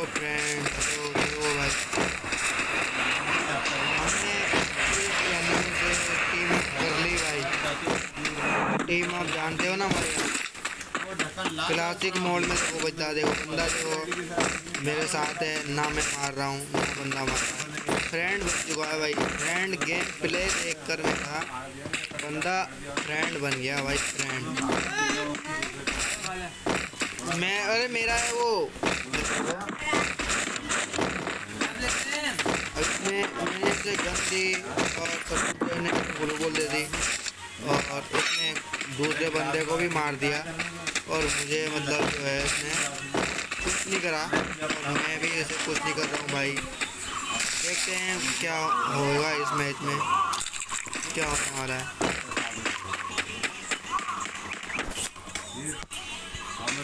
भाई हमने एक एनिमी से टीम आप जानते हो ना हमारे क्लासिक मोड में देखो, बता देखो, बंदा देखो, मेरे साथ है, ना मैं मार रहा हूँ, ना बंदा मार रहा है। फ्रेंड बन चुका है भाई फ्रेंड गेम प्ले देख कर मैं था, बंदा फ्रेंड बन गया भाई फ्रेंड मैं, अरे मेरा है वो। इसमें मैंने और सबने बोल दे दी। और इसने दूसरे बंदे को भी मार दिया। और मुझे मतलब जो है इसने कुछ नहीं करा। और मैं भी ऐसे कुछ नहीं कर रहा हूँ भाई। देखते हैं क्या होगा इस मैच में। क्या होने है।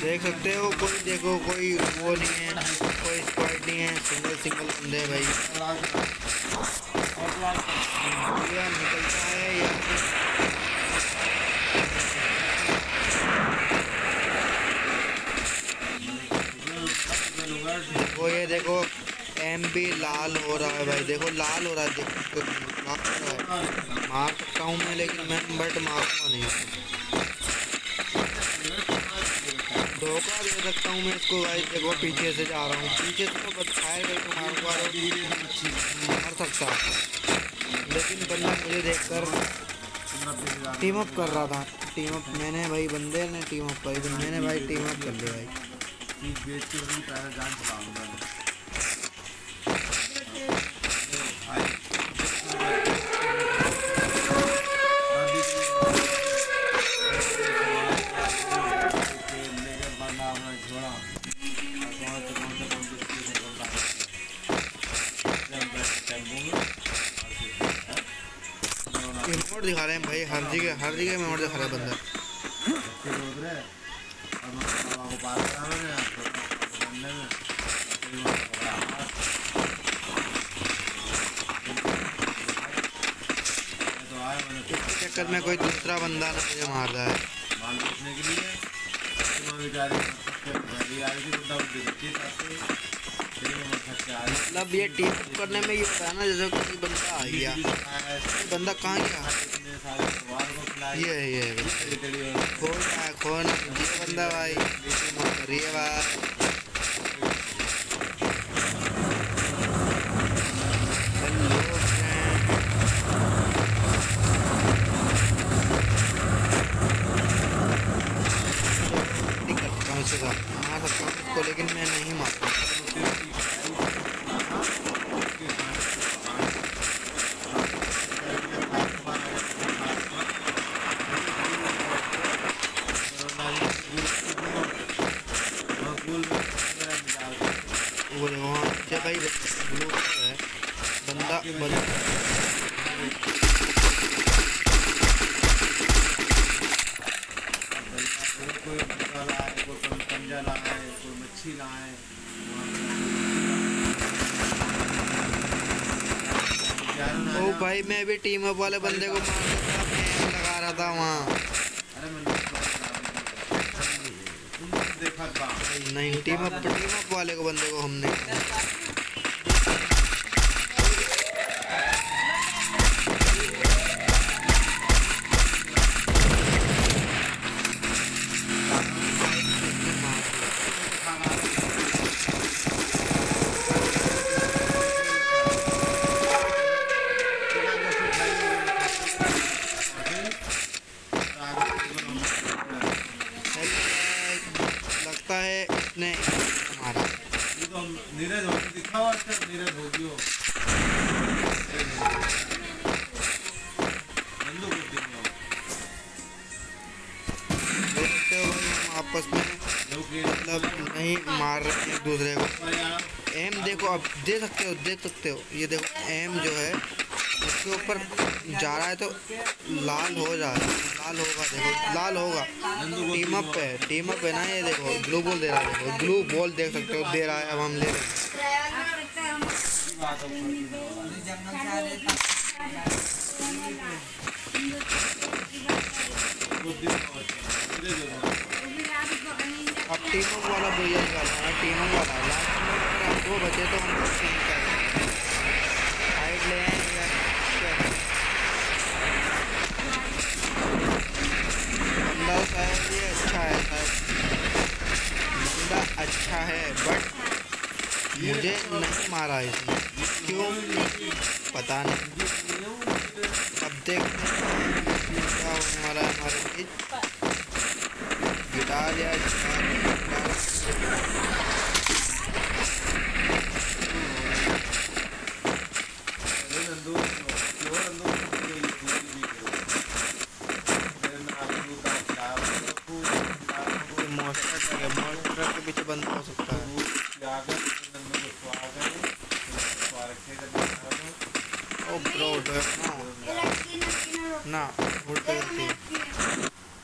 देख सकते हो, कोई देखो, कोई वो नहीं है, कोई स्क्वाड नहीं है सिंगल सिंगल बंदे भाई। या निकलता है या देखो ये देखो एम भी लाल हो रहा है भाई। देखो, लाल हो रहा है, देखो, मार सकता हूँ मैं, लेकिन मैं बट मारूँगा नहीं। धोखा दे सकता हूँ मैं इसको भाई देखो, पीछे से जा रहा हूँ। पीछे से तो बस फायर करके मारूँगा मार सकता। लेकिन बंदा मुझे देख कर टीम अप कर रहा था। टीम अप मैंने भाई, बंदे ने टीम अप करी तो मैंने भाई टीम अप कर लिया भाई। दिखा रहे हैं भाई, हर जगह हर जगह इमोट दिखा रहा है। बंदा चक्कर में कोई दूसरा बंदा ना मुझे मार रहा है। मतलब ये टीम करने में ये होता है ना, जैसे कोई बंदा आ गया बंदा कहाँ गया इतने सारे परिवार को खिलाए ये ये है ये बंदा भाई करिए भाई लेकिन मैं नहीं मारता वो देखो वहाँ नीचे भाई ब्लू है बंदा बंदा कोई बंदा लाए कोई पंजा लाए कोई मच्छी लाए ओ भाई मैं भी टीम अप वाले बंदे को मार रहा था लगा रहा था वहाँ। देखा नहीं टीम अप टीम अप वाले को बंदे को हमने आपस में मतलब नहीं मार रहे एक दूसरे को। एम देखो अब दे सकते हो देख सकते हो। ये देखो एम जो है, उसके ऊपर जा रहा है तो लाल हो जा रहा है। लाल होगा, देखो, लाल होगा। टीम अप है टीम अप है ना ये देखो ग्लू बॉल दे रहा है देखो। ग्लू बॉल देख सकते हो, दे रहा है अब हम ले रहे हैं। अब टीम वाला भैया निकालना है टीम वाला। लास्ट में अगर हम दो बचे तो हम टीम कर ले बंदा शायद ये अच्छा है शायद। बंदा अच्छा है बट मुझे नहीं मारा इसने क्यों पता नहीं अब देखते हैं क्या होने वाला है हमारे बीच गिटार या गिटार गिटार ये मॉन्स्टर ट्रक है मॉन्स्टर ट्रक के पीछे बंदा हो सकता है ओ ब्रो ना ना उल्टे उल्टे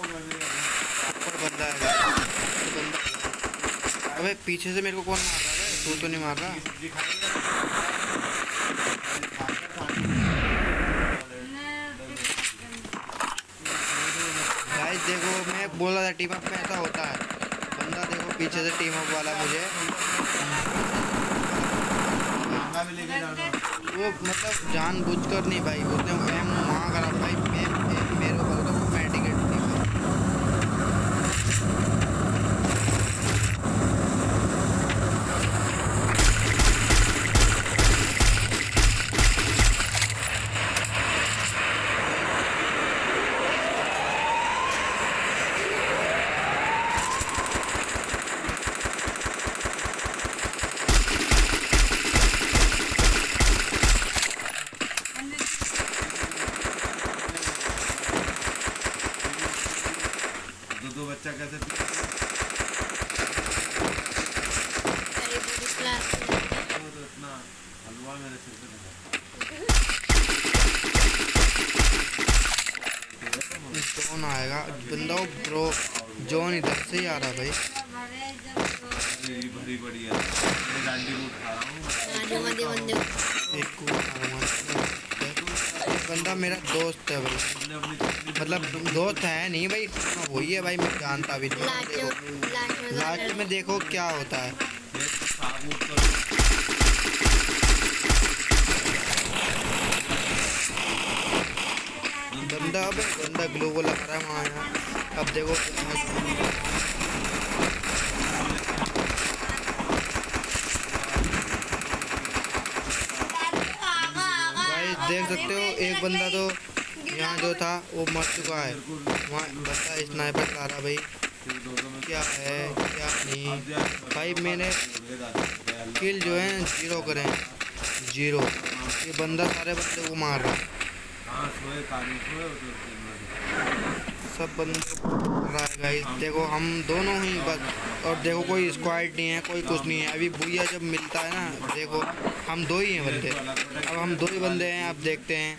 ऊपर बंदा है ऊपर बंदा है। अबे पीछे से मेरे को कौन मार रहा है? तू तो नहीं मार रहा। गाइस देखो मैं बोल था टीम अप में ऐसा होता है। बंदा देखो पीछे से टीम अप वाला मुझे। वो मतलब जान बुझ कर नहीं भाई उसने एम वहाँ करा भाई एम एम मेरे को बोलता वो मेडिकेट थी दो दो बच्चा कैसे तो इतना हलवा मेरे सिर पे लगा जोन आएगा? बंदा ब्रो जोन इधर से ही आ रहा भाई भरी पड़ी है मैं डांडी को उठा रहा हूँ। एक को बंदा मेरा दोस्त है भाई। मतलब दोस्त है नहीं भाई हाँ, वही है भाई मैं जानता भी नहीं लास्ट में देखो क्या होता है साबुत कर बंदा अब बंदा ग्लो को लगा रहा है वहाँ यहाँ। अब देखो भाई, देख सकते हो, एक बंदा तो यहाँ जो था, वो मर चुका है। वहाँ बंदा स्नाइपर चला रहा भाई। क्या है, क्या नहीं। भाई, मैंने किल जो है ज़ीरो करे ज़ीरो ये बंदा सारे बंदे को मार रहा है। सब बंदे देखो हम दोनों ही बस, और देखो कोई स्क्वाड नहीं है, कोई कुछ नहीं है। अभी भूया जब मिलता है ना, देखो हम दो ही हैं बंदे। अब हम दो ही बंदे हैं अब देखते हैं।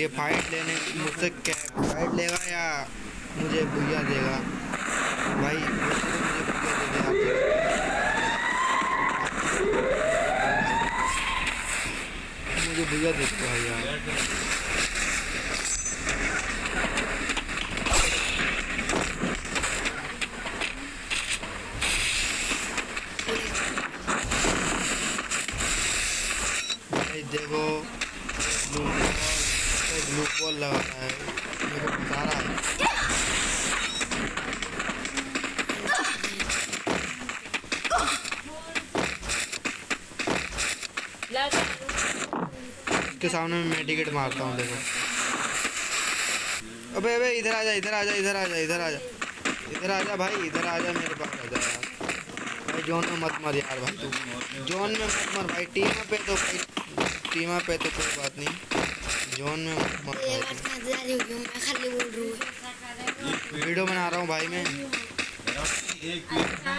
ये फाइट लेने, मुझसे क्या फाइट लेगा या मुझे भूया देगा? भाई तो मुझे भूया दे दे मुझे भूया भाई यार। देखो ग्लू बॉल लगा है। को बता रहा है। इसके सामने मैं मेडिकेट मारता हूँ, देखो। अबे अबे, इधर आ जा इधर आ जा इधर आ जा इधर आ जा इधर आ जा भाई, इधर आ जा मेरे पास आ जा यार। भाई जोन में मत मर यार भाई तू। जोन में मत मर भाई टीम पे तो भाई टीम पे तो कोई बात नहीं। जोन में मत मर भाई तू। मैं खाली बोल रही हूँ। वीडियो बना रहा हूँ भाई मैं। एक पीठ में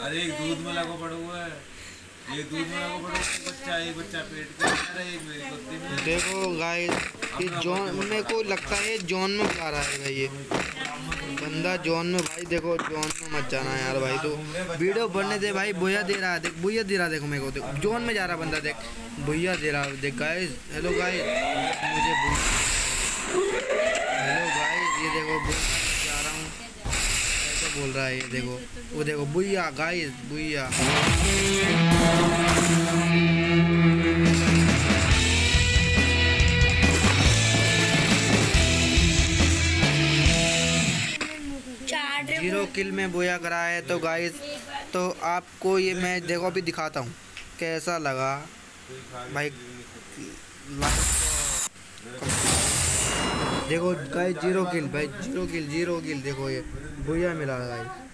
अरे एक दूध में लगो पड़ा हुआ है एक दूध में लगो पड़ा बच्चा एक बच्चा पेट के अंदर है एक मेरी कुत्ती में। देखो गाइस ये जॉन मेरे को लगता है जॉन में बुला रहा है भाई ये। बंदा जॉन में, भाई देखो, जोन में मत जाना यार भाई तो वीडियो बनने दे भाई, भैया दे रहा है देख, भैया दे रहा देखो मेरे को, देखो, जॉन में जा रहा बंदा, देख, भैया दे रहा, देख गाइस हेलो गाइस मुझे हेलो गाइस ये देखो जा रहा हूँ ऐसे बोल रहा है ये देखो, वो देखो, भैया गाइस भैया। ज़ीरो किल में बोया करा है तो गाइस तो आपको ये मैं देखो, अभी दिखाता हूँ, कैसा लगा। भाई, देखो गाइस ज़ीरो किल, भाई, ज़ीरो किल ज़ीरो किल, देखो ये, बोया मिला गाइस